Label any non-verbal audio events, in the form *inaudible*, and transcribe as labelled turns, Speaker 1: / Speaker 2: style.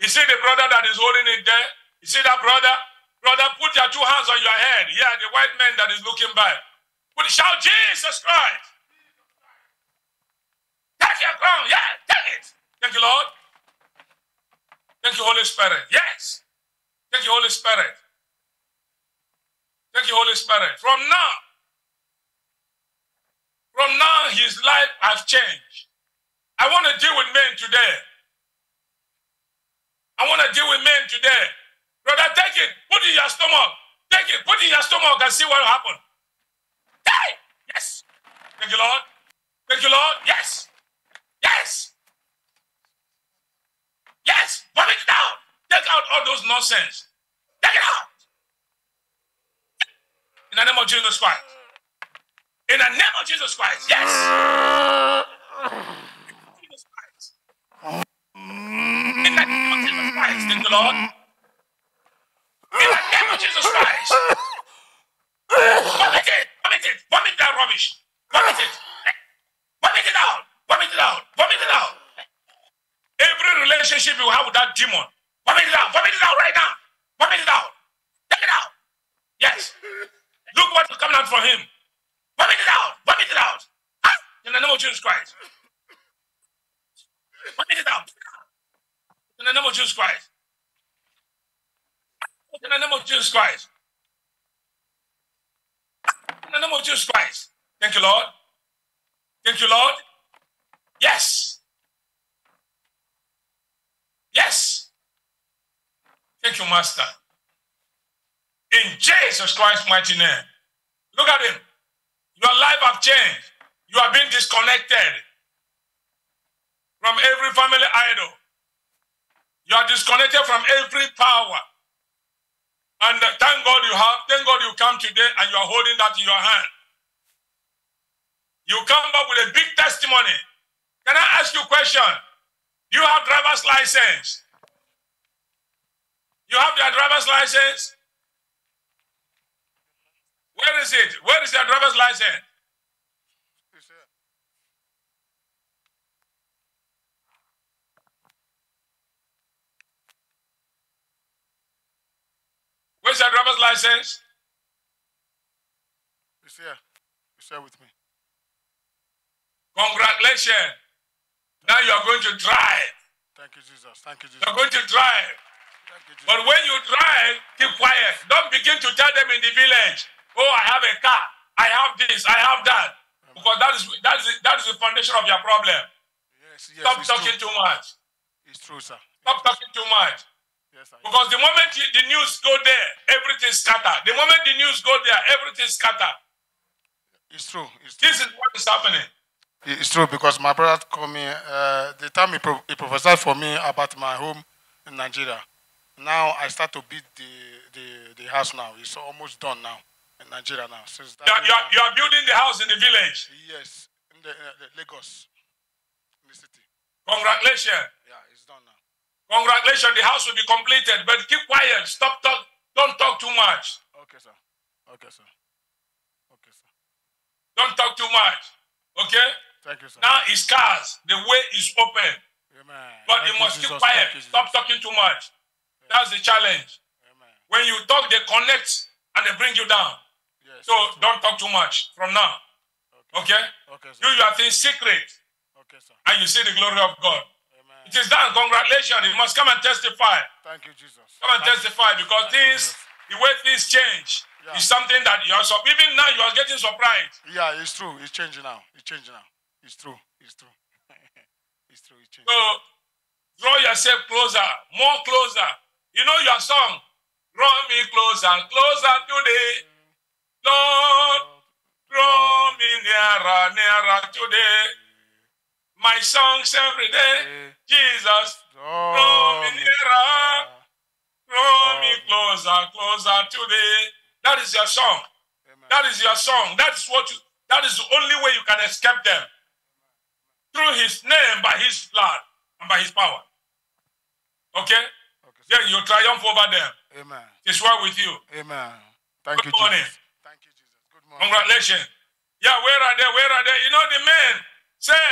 Speaker 1: You see the brother that is holding it there? You see that brother? Brother, put your two hands on your head. Yeah, the white man that is looking back. Put shout Jesus Christ. Take your crown. Yeah, take it. Thank you, Lord. Thank you, Holy Spirit. Yes. Thank you, Holy Spirit. Thank you, Holy Spirit. From now, from now, his life has changed. I want to deal with men today. I want to deal with men today. Brother, take it. Put it in your stomach. Take it. Put it in your stomach and see what will happen. Hey! Yes. Thank you, Lord. Thank you, Lord. Yes. Yes. Yes. Vomit it out. Take out all those nonsense. Take it out. In the name of Jesus Christ. In the name of Jesus Christ. Yes. Jesus Christ. In the name of Jesus Lord. In the name of Jesus Christ. Vomit it. Vomit it. Vomit that rubbish. Vomit it. Vomit it out. Vomit it out. Vomit it out. Every relationship you have with that demon, vomit it out. Vomit it out right now. Vomit it out. Take it out. Yes. Look what is coming out from him. Vomit it out. Vomit it out. Ah, in the name of Jesus Christ. Vomit it out. In the name of Jesus Christ. In the name of Jesus Christ. In the name of Jesus Christ. Thank you, Lord. Thank you, Lord. Yes. Yes. Thank you, Master. In Jesus Christ's mighty name. Look at him. Your life have changed. You have been disconnected from every family idol. You are disconnected from every power. And thank God you have, thank God you come today and you are holding that in your hand. You come back with a big testimony. Can I ask you a question? You have driver's license? You have your driver's license? Where is it? Where is your driver's license?
Speaker 2: It's here.
Speaker 1: Where's your driver's license?
Speaker 2: It's here. It's here with me.
Speaker 1: Congratulations. Now you are going to drive.
Speaker 2: Thank you, Jesus. Thank you, Jesus.
Speaker 1: You're going to drive.
Speaker 2: Thank you, Jesus.
Speaker 1: But when you drive, keep quiet. Don't begin to tell them in the village, oh, I have a car. I have this. I have that. Because that is that is that is the foundation of your problem.
Speaker 2: Yes, yes.
Speaker 1: Stop talking
Speaker 2: true.
Speaker 1: too much.
Speaker 2: It's true, sir.
Speaker 1: Stop talking too much.
Speaker 2: Yes.
Speaker 1: Because the moment you- the news go there, everything scatter. The moment the news go there, everything scatter.
Speaker 2: It's true. It's true.
Speaker 1: This is what is happening.
Speaker 2: It's true because my brother called me. Uh, the time he, pro- he prophesied for me about my home in Nigeria. Now I start to build the, the, the house now. It's almost done now in Nigeria now. Since that
Speaker 1: You are, you are, you are building the house in the village.
Speaker 2: yes, in the, uh, the Lagos, in the city.
Speaker 1: Congratulations.
Speaker 2: Yeah, it's done now.
Speaker 1: Congratulations. The house will be completed. But keep quiet. Stop talk. Don't talk too much.
Speaker 2: Okay, sir. Okay, sir. Okay, sir.
Speaker 1: Don't talk too much. Okay?
Speaker 2: Thank you, sir.
Speaker 1: Now it's cars. The way is open.
Speaker 2: Amen.
Speaker 1: But
Speaker 2: Thank
Speaker 1: you must keep quiet.
Speaker 2: You,
Speaker 1: Stop talking too much. That's the challenge.
Speaker 2: Amen.
Speaker 1: When you talk, they connect and they bring you down.
Speaker 2: Yes.
Speaker 1: So don't talk too much from now.
Speaker 2: Okay.
Speaker 1: Okay?
Speaker 2: Okay,
Speaker 1: Do
Speaker 2: sir.
Speaker 1: your thing secret
Speaker 2: Okay, sir.
Speaker 1: and you see the glory of God. It is done. Congratulations. You must come and testify.
Speaker 2: Thank you, Jesus.
Speaker 1: Come and
Speaker 2: Thank you.
Speaker 1: testify because
Speaker 2: Thank you,
Speaker 1: things,
Speaker 2: Jesus.
Speaker 1: the way things change,
Speaker 2: Yeah.
Speaker 1: is something that you are so even now you are getting surprised.
Speaker 2: Yeah, it's true. It's changing now. It's changing now. It's true. It's true. *laughs* it's true. It's changing.
Speaker 1: So draw yourself closer, more closer. You know your song. Draw me closer, closer today. Mm. Lord, draw me nearer, nearer today. My songs every day. Jesus, oh,
Speaker 2: Draw
Speaker 1: me
Speaker 2: me
Speaker 1: nearer. draw oh. me closer, closer today. That is your song.
Speaker 2: Amen.
Speaker 1: That is your song. That is what you that is the only way you can escape them. Through his name, by his blood, and by his power. Okay?
Speaker 2: Okay.
Speaker 1: Then you triumph over them.
Speaker 2: Amen.
Speaker 1: It's well with you.
Speaker 2: Amen. Thank
Speaker 1: Good
Speaker 2: you,
Speaker 1: morning.
Speaker 2: Jesus. Thank you, Jesus. Good morning.
Speaker 1: Congratulations. Yeah, where are they? Where are they? You know the men say